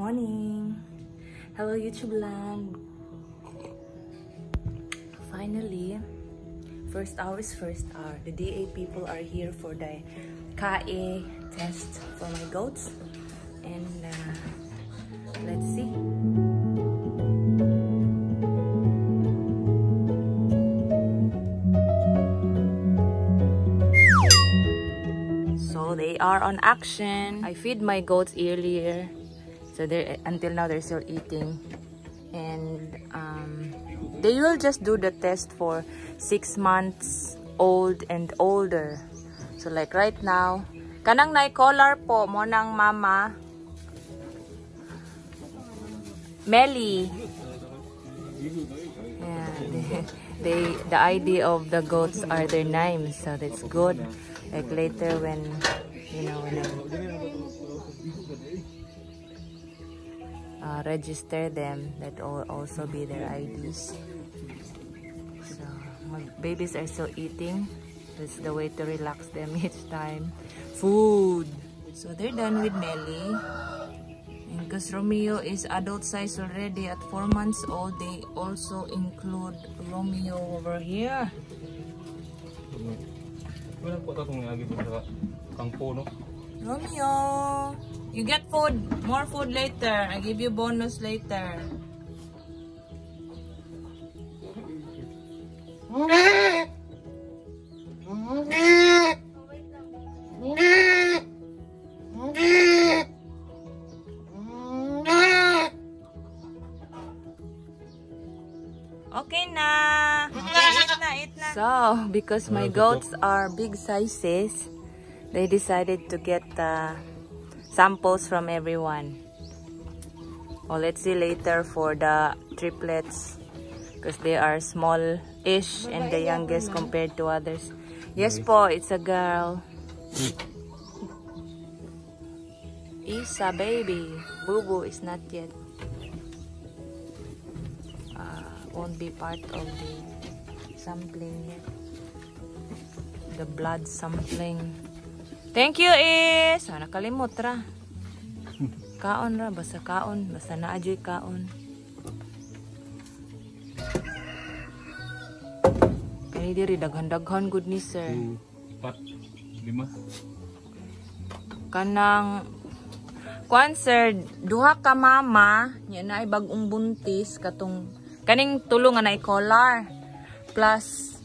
Morning! Hello YouTube land! Finally, first hour is first hour. The DA people are here for the CAE test for my goats. And uh, let's see. So they are on action. I feed my goats earlier. So they until now they're still eating. And um, they will just do the test for six months old and older. So like right now, kanang na collar po mo mama. Melly. Yeah, they, they the idea of the goats are their names, so that's good. Like later when you know when I uh, register them, that will also be their IDs. So my babies are still eating. That's the way to relax them each time. Food. So they're done with Melly. And because Romeo is adult size already at 4 months old, they also include Romeo over here. Romeo, you get food. More food later. I give you bonus later. Okay na. Okay, eat na, eat na. So, because my goats are big sizes, they decided to get uh, samples from everyone. Well, let's see later for the triplets because they are small-ish and the youngest compared to others. Yes po, it's a girl. It's a baby. Boo is not yet. Uh, won't be part of the sampling yet. The blood sampling. Thank you, Is. Ah, nakalimot ra. Kaon ra, basta kaon. Basta naajoy kaon. Kani diri daghan-daghan good ni sir. Pat, lima. Kanang kuan sir, duha ka mama, nya na bagong buntis katong kaning tulo nga na collar plus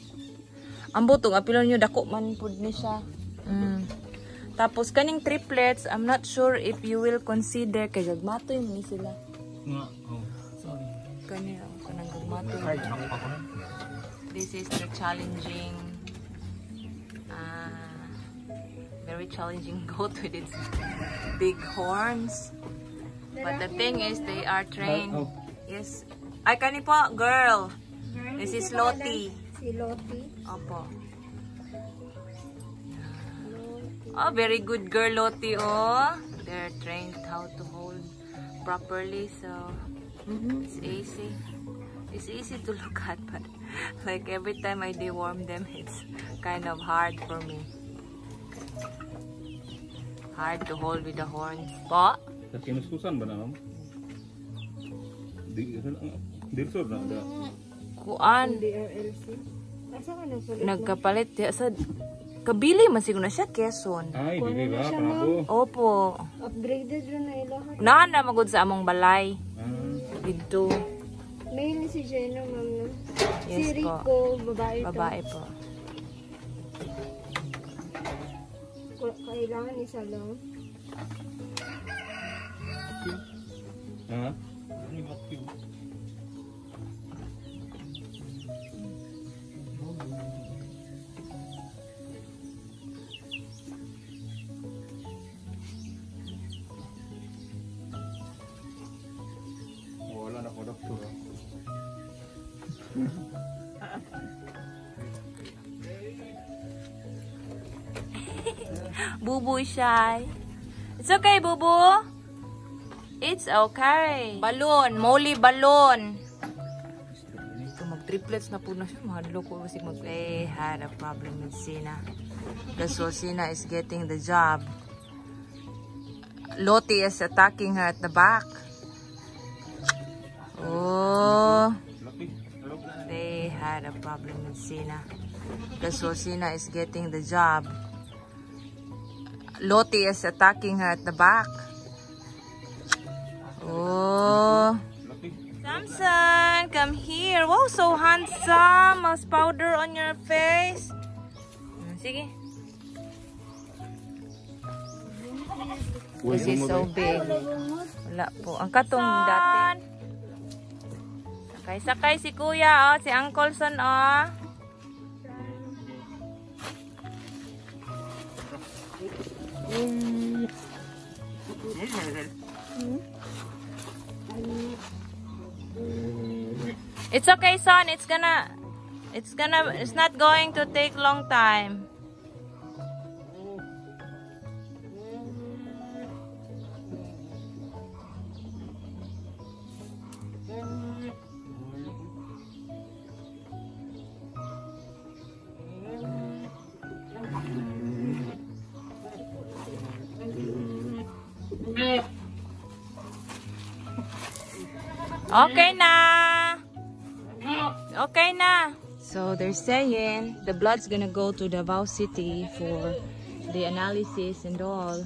ang butong apilon nyo dako man pud ni siya. Mm. Tapos kaning triplets, I'm not sure if you will consider kay gagmatoy ni sila. Nga, oh. Sorry. Kani gagmatoy. Ako ako na. This is the challenging uh, very challenging goat with its big horns. But the thing is they are trained. Oh. Yes. Ay kani po, girl. This is Loti. Si Loti. Opo. Oh, very good girl, Loti, oh. They're trained how to hold properly, so it's easy. It's easy to look at, but like every time I deworm them, it's kind of hard for me. Hard to hold with the horns. Po? Sa kinuskusan ba na, ma'am? Di, di sir na, da. Kuan. DRLC. Nagkapalit. Sa, kabili man siguro na siya, Quezon. Ay, di ba, panabo. Opo. Upgraded rin na ilahan. Naan na magod sa among balay. Ah, Dito. Mail si Jenna, ma'am. no? si Yes po. Rico, babae to. Babae po. Ku- Kailangan isa lang. ha? Bubu shy. It's okay, Bubu. It's okay. Balloon. Molly balloon. So, mag-triplets na po na siya. Mahadlo ko kasi mag... Eh, had a problem with Sina. Because Sina is getting the job. Lottie is attacking her at the back. Oh, they had a problem with Sina. Because Rosina is getting the job. Lottie is attacking her at the back. Oh. Samson, come here. Wow, so handsome. Mas powder on your face. Hmm, Sige. This is so big. Wala po. Ang katong dati. Sakay-sakay si kuya, oh. Si Uncle Son, oh. It's okay, son. It's gonna, it's gonna, it's not going to take long time. Okay na. Okay na. So they're saying the blood's gonna go to Davao City for the analysis and all.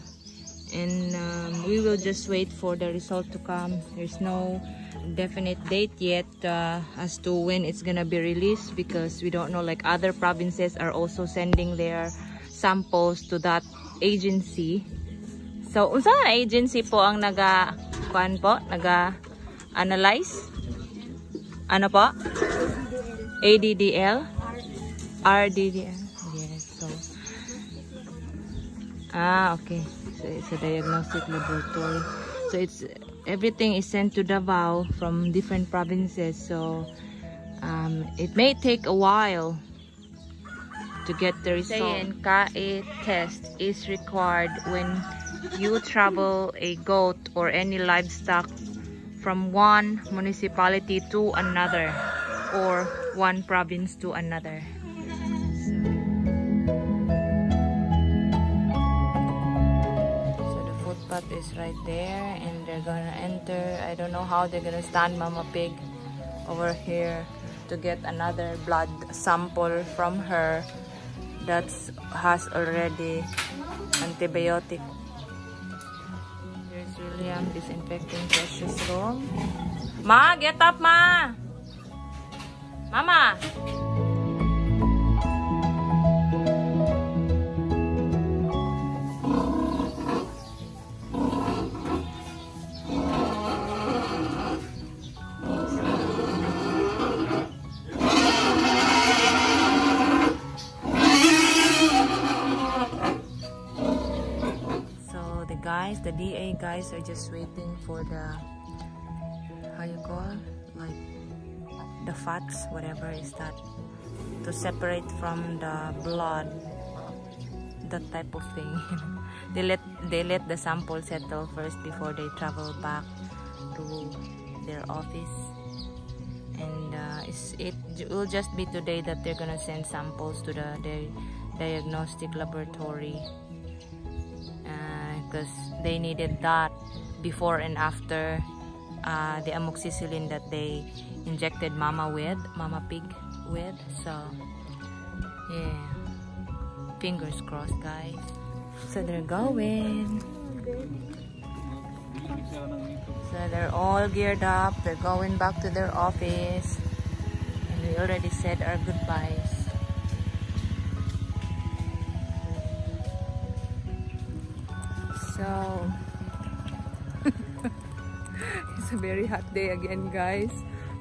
And um, we will just wait for the result to come. There's no definite date yet uh, as to when it's gonna be released because we don't know like other provinces are also sending their samples to that agency. So, unsa agency po ang naga kuan po, naga analyze? Ano po? ADDL? RDDL? Yes. So, ah, okay. So, it's a diagnostic laboratory. So, it's everything is sent to Davao from different provinces. So, um, it may take a while to get the result. Saying CAE test is required when you travel a goat or any livestock from one municipality to another or one province to another. So the footpath is right there and they're gonna enter. I don't know how they're gonna stand Mama Pig over here to get another blood sample from her that has already antibiotic. William disinfecting Precious room. Ma, get up, Ma! Mama! The DA guys are just waiting for the how you call like the fats, whatever is that, to separate from the blood. That type of thing. they let they let the sample settle first before they travel back to their office. And uh, it will just be today that they're gonna send samples to the, diagnostic laboratory because they needed that before and after uh, the amoxicillin that they injected mama with, mama pig with. So, yeah. Fingers crossed, guys. So they're going. So they're all geared up. They're going back to their office. And we already said our goodbyes. So, it's a very hot day again, guys.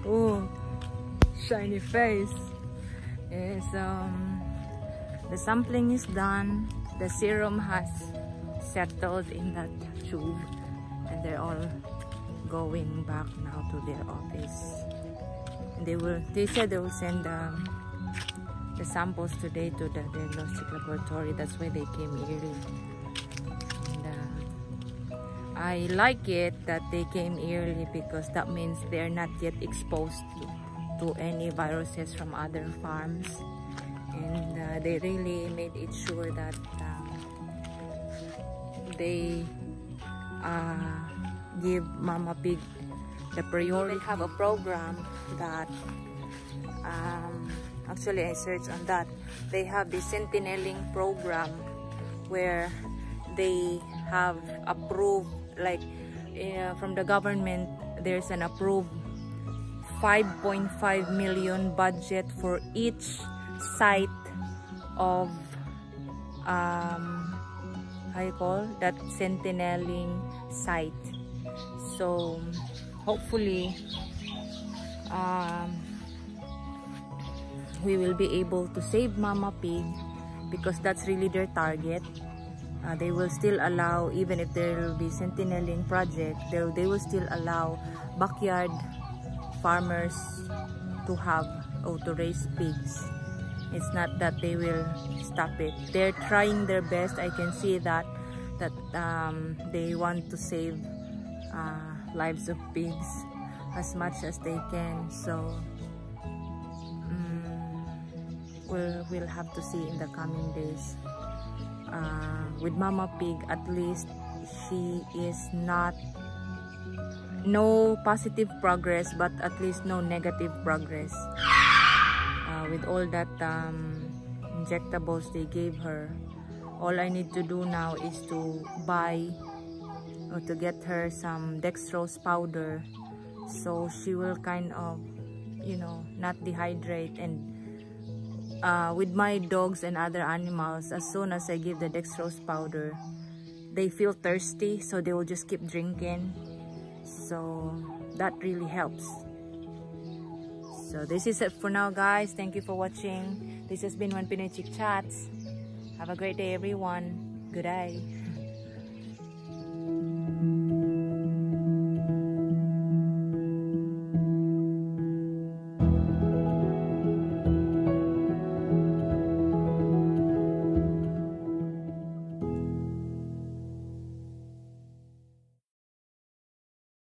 Oh, shiny face. Yes, um, the sampling is done. The serum has settled in that tube, and they're all going back now to their office. And they will. They said they will send um, the samples today to the diagnostic laboratory. That's why they came early. I like it that they came early because that means they're not yet exposed to, to any viruses from other farms. And uh, they really made it sure that um, they uh, give Mama Pig the priority. They have a program that um, actually I searched on that. They have the Sentineling program where they have approved like uh, from the government there's an approved 5.5 million budget for each site of um, how you call that sentineling site. So hopefully um, we will be able to save mama pig because that's really their target uh, they will still allow even if there will be sentineling project they, they will still allow backyard farmers to have or to raise pigs. It's not that they will stop it. They're trying their best. I can see that that um, they want to save uh, lives of pigs as much as they can. So um, we'll, we'll have to see in the coming days uh, with Mama Pig, at least she is not no positive progress but at least no negative progress. Uh, with all that um, injectables they gave her all I need to do now is to buy or to get her some dextrose powder so she will kind of you know not dehydrate and uh, with my dogs and other animals, as soon as I give the dextrose powder, they feel thirsty, so they will just keep drinking. So that really helps. So this is it for now, guys. Thank you for watching. This has been One Pinoy Chic Chats. Have a great day, everyone. Good day.